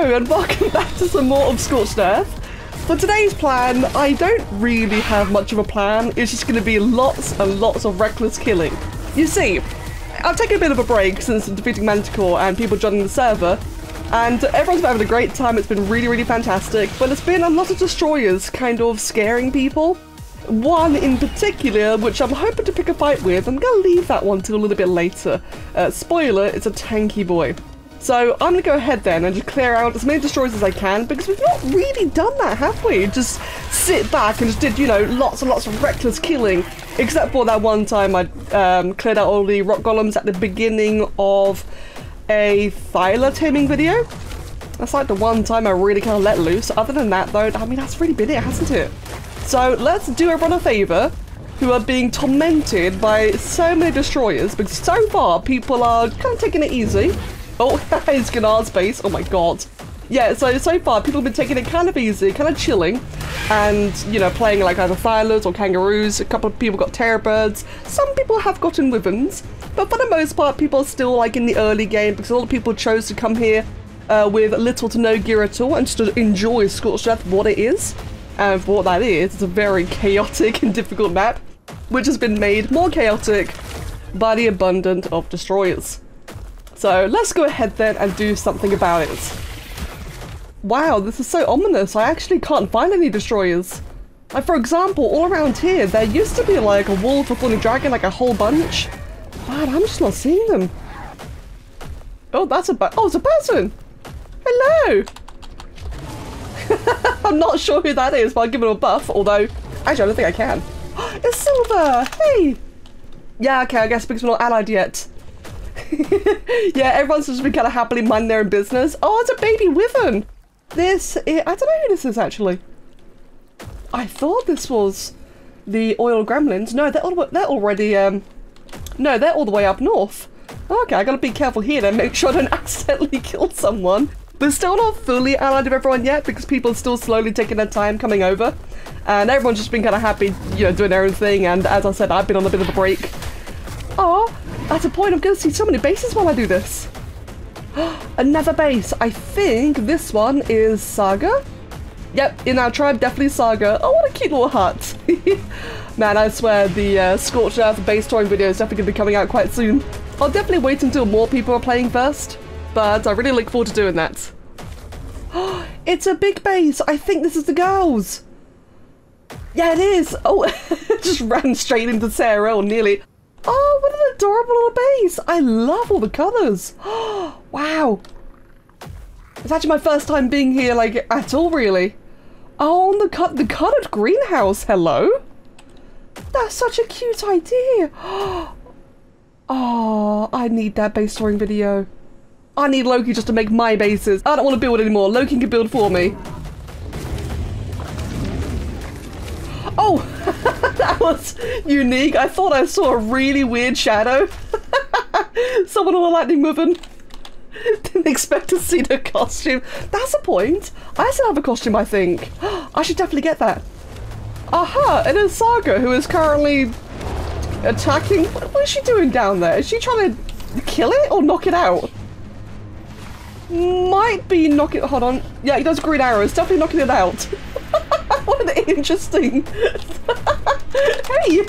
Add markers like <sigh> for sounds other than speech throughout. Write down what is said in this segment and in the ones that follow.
And welcome <laughs> back to some more of Scorched Earth. For today's plan, I don't really have much of a plan. It's just going to be lots and lots of reckless killing. You see, I've taken a bit of a break since defeating Manticore and people joining the server, and everyone's been having a great time. It's been really, really fantastic, but it's been a lot of destroyers kind of scaring people. One in particular, which I'm hoping to pick a fight with. I'm going to leave that one till a little bit later. Uh, spoiler, it's a tanky boy. So I'm gonna go ahead then and just clear out as many destroyers as I can because we've not really done that, have we? Just sit back and just did, you know, lots and lots of reckless killing. Except for that one time I um, cleared out all the rock golems at the beginning of a Thyla taming video. That's like the one time I really kind of let loose. Other than that though, I mean, that's really been it, hasn't it? So let's do everyone a favour who are being tormented by so many destroyers because so far people are kind of taking it easy. <laughs> Oh, <laughs> it's Gnar space. Oh my god. Yeah, so so far people have been taking it kind of easy, kind of chilling, and you know playing like either Thylas or Kangaroos. A couple of people got Terror Birds. Some people have gotten Wyverns, but for the most part, people are still like in the early game because a lot of people chose to come here uh, with little to no gear at all and just to enjoy Scorched Earth what it is. And for what that is, it's a very <laughs> chaotic and difficult map, which has been made more chaotic by the abundance of destroyers. So let's go ahead then and do something about it. Wow, this is so ominous. I actually can't find any destroyers. Like, for example, all around here, there used to be like a wolf, a thorny dragon, like a whole bunch. But I'm just not seeing them. Oh, that's a oh, it's a person. Hello. <laughs> I'm not sure who that is, but I'll give it a buff. Although, actually, I don't think I can. <gasps> it's Silver. Hey. Yeah, okay. I guess because we're not allied yet. <laughs> yeah, everyone's just been kind of happily minding their own business. Oh, it's a baby wyvern. This, is, I don't know who this is actually. I thought this was the oil gremlins. No, they're, all, they're already, um, no, they're all the way up north. Okay, I gotta be careful here to make sure I don't <laughs> accidentally kill someone. We're still not fully allied with everyone yet because people are still slowly taking their time coming over. And everyone's just been kind of happy, you know, doing their own thing. And as I said, I've been on a bit of a break. Oh, at a point, I'm going to see so many bases while I do this. <gasps> Another base. I think this one is Saga. Yep, in our tribe, definitely Saga. Oh, what a cute little hut. <laughs> Man, I swear the uh, Scorched Earth base touring video is definitely going to be coming out quite soon. I'll definitely wait until more people are playing first, but I really look forward to doing that. <gasps> it's a big base. I think this is the girls. Yeah, it is. Oh, <laughs> just ran straight into Sarah, or nearly. Adorable little base! I love all the colours. <gasps> wow. It's actually my first time being here, like, at all, really. Oh, the, cut the coloured greenhouse. Hello? That's such a cute idea. <gasps> Oh, I need that base touring video. I need Loki just to make my bases. I don't want to build anymore. Loki can build for me. <gasps> Oh, was unique. I thought I saw a really weird shadow. <laughs> Someone on a lightning moving. <laughs> Didn't expect to see the costume. That's a point. I still have a costume, I think. <gasps> I should definitely get that. Aha, and it's Saga, who is currently attacking. What is she doing down there? Is she trying to kill it or knock it out? Might be knocking. Hold on. Yeah, he does green arrows. Definitely knocking it out. <laughs> what an interesting. <laughs> hey!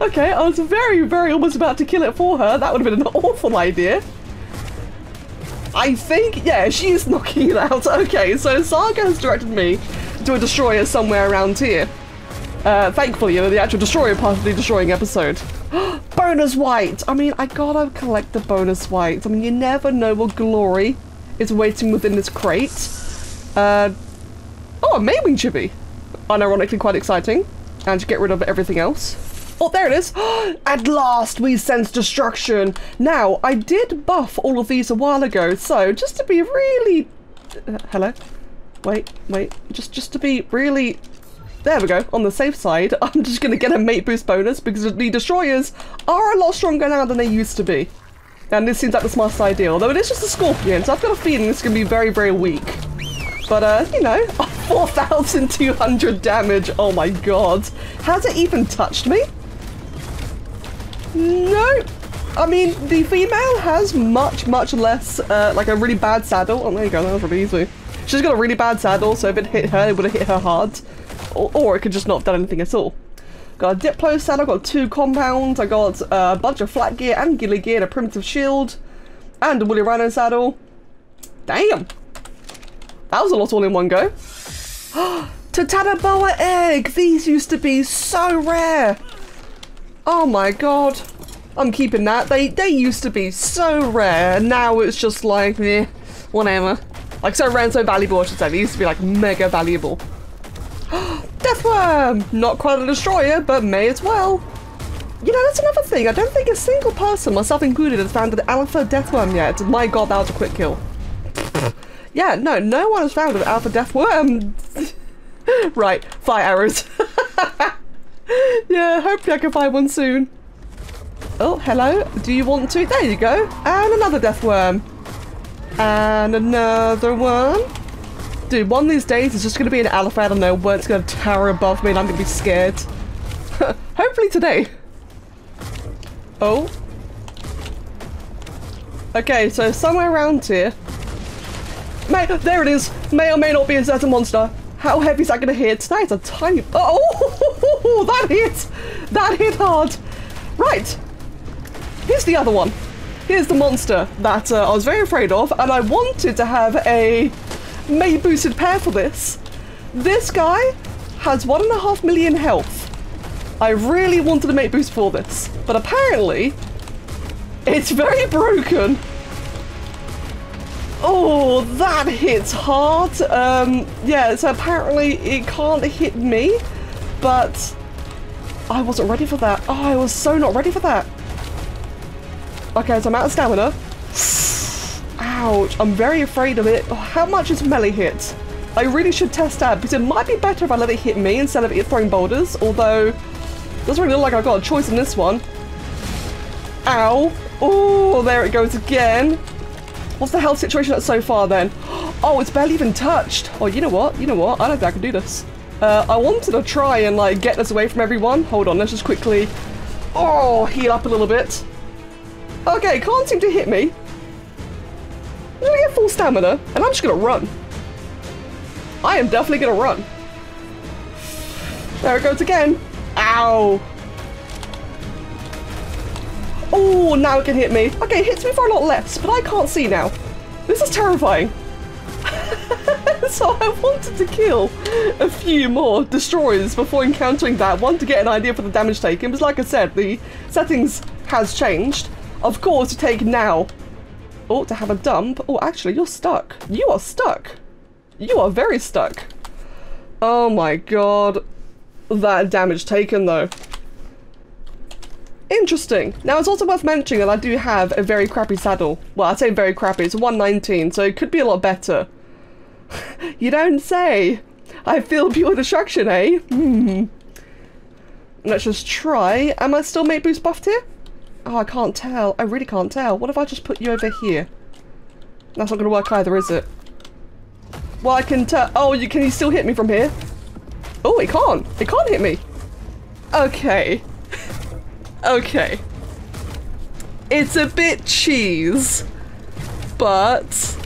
Okay, I was very, very almost about to kill it for her. That would have been an <laughs> awful idea. I think, yeah, she's knocking it out. <laughs> Okay, so Saga has directed me to a destroyer somewhere around here. Uh, thankfully, you know, the actual destroyer part of the destroying episode. <gasps> bonus white! I mean, I gotta collect the bonus white. I mean, you never know what glory is waiting within this crate. Uh, oh, a Maewing Chibi! Unironically quite exciting. And get rid of everything else. Oh, there it is. <gasps> At last, we sense destruction. Now, I did buff all of these a while ago, so just to be really... Uh, hello? Wait, wait. Just, just to be really... There we go, on the safe side, <laughs> I'm just going to get a mate boost bonus because the destroyers are a lot stronger now than they used to be. And this seems like the smartest idea, although it is just a scorpion, so I've got a feeling it's going to be very, very weak. But, uh, you know, <laughs> 4,200 damage. Oh my god. Has it even touched me? No. I mean, the female has much, much less, uh, like a really bad saddle. Oh, there you go, that was really easy. She's got a really bad saddle, so if it hit her, it would have hit her hard. Or, or, it could just not have done anything at all. Got a Diplo saddle, got two compounds, I got uh, a bunch of flak gear and ghillie gear, and a primitive shield, and a woolly rhino saddle. Damn! That was a lot all in one go. <gasps> Titanoboa egg! These used to be so rare! Oh my god. I'm keeping that. They they used to be so rare. Now it's just like, eh, whatever. Like so rare and so valuable, I should say. They used to be like mega valuable. <gasps> Deathworm! Not quite a destroyer, but may as well. You know, that's another thing. I don't think a single person, myself included, has found an alpha deathworm yet. My god, that was a quick kill. Yeah, no, no one has found an alpha deathworm. <laughs> right, fire arrows. <laughs> yeah, hopefully I can find one soon. Oh, hello. Do you want to? There you go. And another death worm. And another one. Dude, one of these days it's just going to be an of nowhere. It's going to tower above me and I'm going to be scared. <laughs> Hopefully today. Oh. Okay, so somewhere around here. May there it is. May or may not be a certain monster. How heavy is that going to hit? That is a tiny... Oh, <laughs> that hit! That hit hard. Right. Here's the other one. Here's the monster that uh, I was very afraid of, and I wanted to have a May boosted pair for this. This guy has one and a half million health. I really wanted a mate boost for this, but apparently it's very broken. Oh, that hits hard. Um, yeah, so apparently it can't hit me, but I wasn't ready for that. Oh, I was so not ready for that. Okay, so I'm out of stamina. Ouch, I'm very afraid of it. Oh, how much is melee hit? I really should test that because it might be better if I let it hit me instead of it throwing boulders, although it doesn't really look like I've got a choice in this one. Ow. Oh, there it goes again. What's the health situation so far then? Oh, it's barely even touched. Oh, you know what? You know what? I don't think I can do this. Uh, I wanted to try and like get this away from everyone. Hold on, let's just quickly, oh, heal up a little bit. Okay, can't seem to hit me. I'm gonna get full stamina, and I'm just gonna run. I am definitely gonna run. There it goes again. Ow. Oh, now it can hit me. Okay, it hits me for a lot less, but I can't see now. This is terrifying. <laughs> so I wanted to kill a few more destroyers before encountering that one to get an idea for the damage taken, because like I said, the settings has changed. Of course, to take now. Oh, to have a dump. Oh, actually, you're stuck. You are stuck. You are very stuck. Oh my god. That damage taken, though. Interesting. Now, it's also worth mentioning that I do have a very crappy saddle. Well, I'd say very crappy. It's 119, so it could be a lot better. <laughs> you don't say. I feel pure destruction, eh? Hmm. Let's just try. Am I still mate boost buffed here? Oh, I can't tell. I really can't tell. What if I just put you over here? That's not going to work either, is it? Well, I can tell. Oh, you can you still hit me from here? Oh, it can't. It can't hit me. Okay. Okay. It's a bit cheese, but...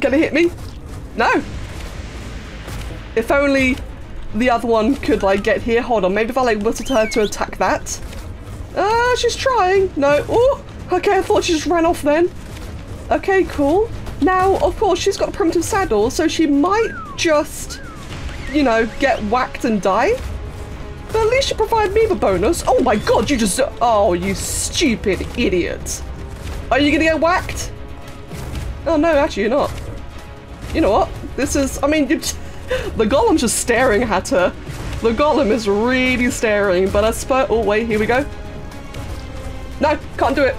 It hit me? No. If only the other one could, like, get here. Hold on, maybe if I, like, whistled her to attack that. Ah, uh, she's trying. No. Oh, okay, I thought she just ran off then. Okay, cool. Now, of course, she's got a primitive saddle, so she might just, you know, get whacked and die. But at least you provide me the bonus. Oh my god, you just... Oh, you stupid idiot. Are you gonna get whacked? Oh no, actually you're not. You know what? This is... I mean, <laughs> the golem's just staring at her. The golem is really staring, but I suppose... Oh, wait, here we go. No, can't do it.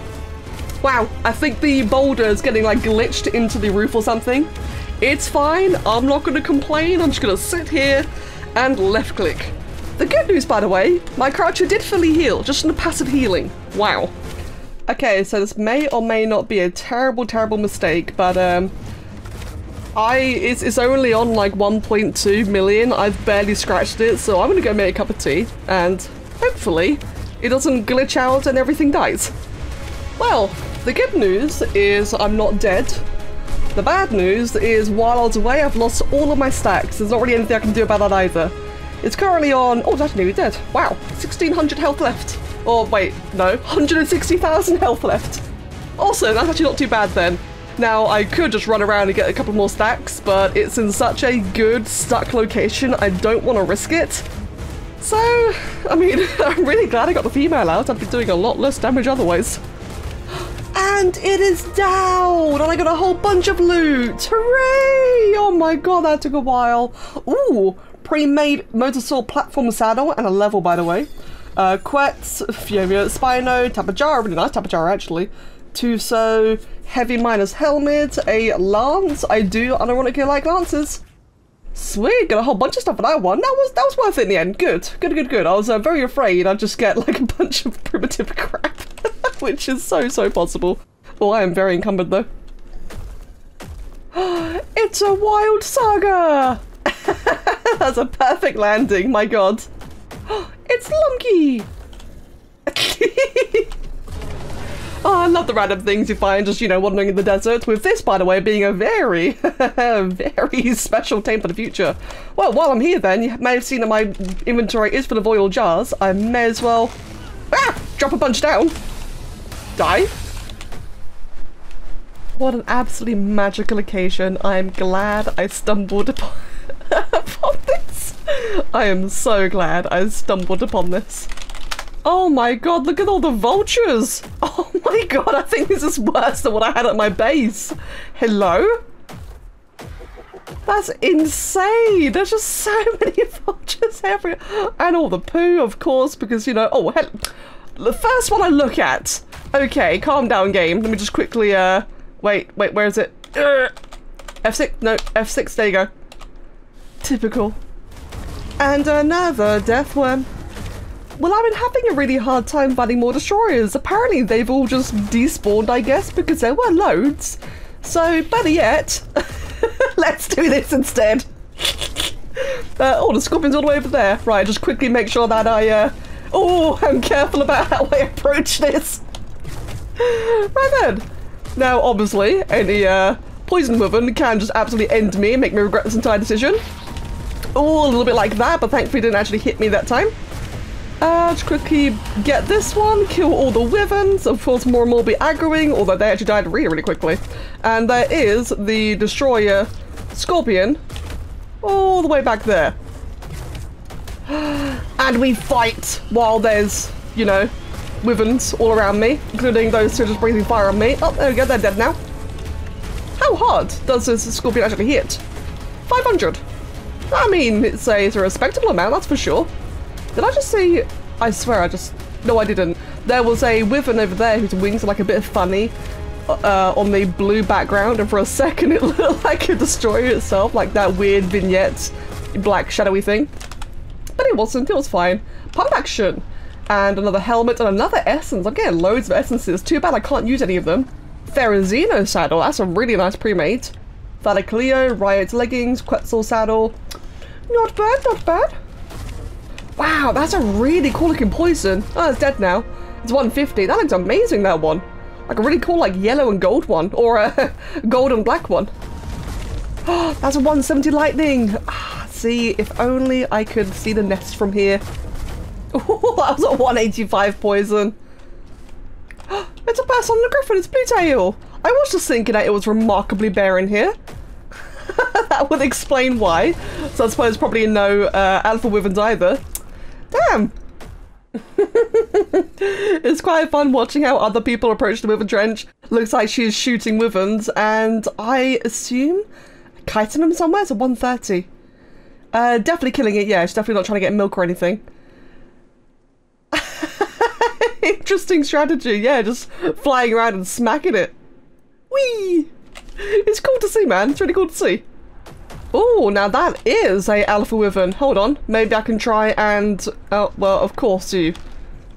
Wow, I think the boulder is getting like glitched into the roof or something. It's fine, I'm not gonna complain, I'm just gonna sit here and left click. The good news, by the way, my croucher did fully heal, just in the passive healing. Wow. Okay, so this may or may not be a terrible, terrible mistake, but um, I it's, it's only on like 1.2 million. I've barely scratched it, so I'm gonna go make a cup of tea and hopefully it doesn't glitch out and everything dies. Well, the good news is I'm not dead. The bad news is while I was away, I've lost all of my stacks. There's not really anything I can do about that either. It's currently on... Oh, that's nearly dead. Wow, 1600 health left. Or wait, no, 160,000 <laughs> health left. Also, that's actually not too bad then. Now, I could just run around and get a couple more stacks, but it's in such a good stuck location, I don't want to risk it. So, I mean, <laughs> I'm really glad I got the female out. I'd be doing a lot less damage otherwise. <gasps> And it is down! And I got a whole bunch of loot! Hooray! Oh my god, that took a while. Ooh, pre-made Mosasaur platform saddle and a level, by the way. Uh, Quetz, Fioria, Spino, Tapejara, really nice Tapejara actually. Tuso, Heavy Miner's Helmet, a Lance. I do unironically like Lances. Sweet, got a whole bunch of stuff for that one. That was that was worth it in the end. Good, good, good, good. I was uh, very afraid I'd just get like a <laughs> bunch of primitive crap, <laughs> which is so, so possible. Well, I am very encumbered though. <gasps> it's a wild saga! <laughs> That's a perfect landing, my god. <gasps> it's Lunky! <laughs> Oh, I love the random things you find just, you know, wandering in the desert. With this, by the way, being a very, <laughs> very special tame for the future. Well, while I'm here then, you may have seen that my inventory is full of oil jars. I may as well... Ah! Drop a bunch down. Die. What an absolutely magical occasion. I am glad I stumbled upon. I am so glad I stumbled upon this. Oh my god, look at all the vultures! <laughs> Oh my god, I think this is worse than what I had at my base. Hello? That's insane! There's just so <laughs> many vultures everywhere. And all the poo, of course, because, you know... Oh, hell, the first one I look at... Okay, calm down, game. Let me just quickly, uh... Wait, wait, where is it? Uh, F6? No, F6, there you go. Typical. And another death worm. Well, I've been having a really hard time finding more destroyers. Apparently they've all just despawned, I guess, because there were loads. So, better yet, <laughs> let's do this instead. <laughs> uh, oh, the scorpion's all the way over there. Right, just quickly make sure that I, uh, oh, I'm careful about how I approach this. <laughs> right then. Now, obviously, any uh, poison wyvern can just absolutely end me and make me regret this entire decision. Oh, a little bit like that, but thankfully didn't actually hit me that time. Uh, quickly get this one, kill all the wyverns, of course more and more be aggroing, although they actually died really, really quickly. And there is the destroyer scorpion all the way back there. <gasps> and we fight while there's, you know, wyverns all around me, including those who are just breathing fire on me. Oh, there we go, they're dead now. How hard does this scorpion actually hit? 500. I mean, it's a, it's a respectable amount, that's for sure. Did I just see... I swear I just... No, I didn't. There was a wyvern over there whose wings are like a bit of funny uh, on the blue background, and for a <laughs> second it looked like it destroyed itself, like that weird vignette, black shadowy thing. But it wasn't, it was fine. Pump action! And another helmet and another essence. I'm getting loads of essences. Too bad I can't use any of them. Therizino saddle, that's a really nice pre-made. Thylacoleo, Riot leggings, Quetzal saddle. Not bad, not bad. Wow, that's a really cool looking poison. Oh, it's dead now. It's 150. That looks amazing, that one. Like a really cool like yellow and gold one. Or a <laughs> gold and black one. Oh, <gasps> that's a 170 lightning. Ah, see, if only I could see the nest from here. Oh, <laughs> that was a 185 poison. <gasps> It's a person on the griffin. It's Blue Tail. I was just thinking that it was remarkably barren here. <laughs> that would explain why. So I suppose probably no uh, alpha wyverns either. Damn! <laughs> it's quite fun watching how other people approach the Wyvern Trench. Looks like she's shooting wyverns, and I assume kiting them somewhere. It's a 130. Uh, definitely killing it, yeah. She's definitely not trying to get milk or anything. <laughs> Interesting strategy, yeah. Just flying around and smacking it. Whee! It's cool to see, man. It's really cool to see. Oh, now that is a alpha wyvern. Hold on. Maybe I can try and... Oh, well, of course you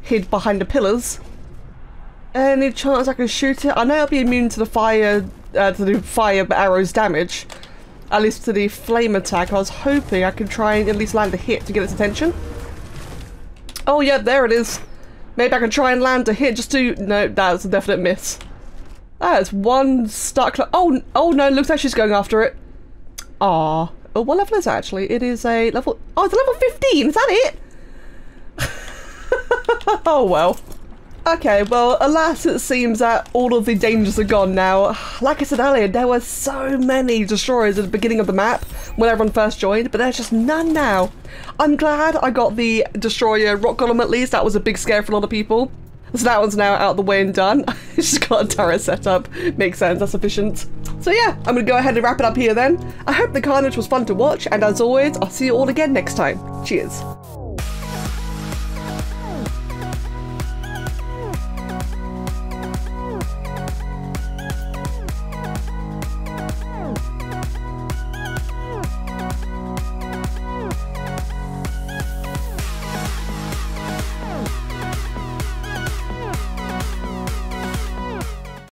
hid behind the pillars. Any chance I can shoot it? I know it'll be immune to the fire, uh, to the fire arrows damage. At least to the flame attack. I was hoping I could try and at least land a hit to get its attention. Oh yeah, there it is. Maybe I can try and land a hit just to... No, that's a definite miss. That is one stuck... Oh, oh no, looks like she's going after it. Ah, oh, what level is actually? It is a level... Oh, it's a level 15, is that it? <laughs> oh well. Okay, well, alas, it seems that all of the dangers are gone now. Like I said earlier, there were so many destroyers at the beginning of the map when everyone first joined, but there's just none now. I'm glad I got the destroyer rock golem at least. That was a big scare for a lot of people. So that one's now out the way and done. <laughs> just got a turret set up. Makes sense, that's efficient. So yeah, I'm gonna go ahead and wrap it up here then. I hope the carnage was fun to watch, and as always, I'll see you all again next time. Cheers.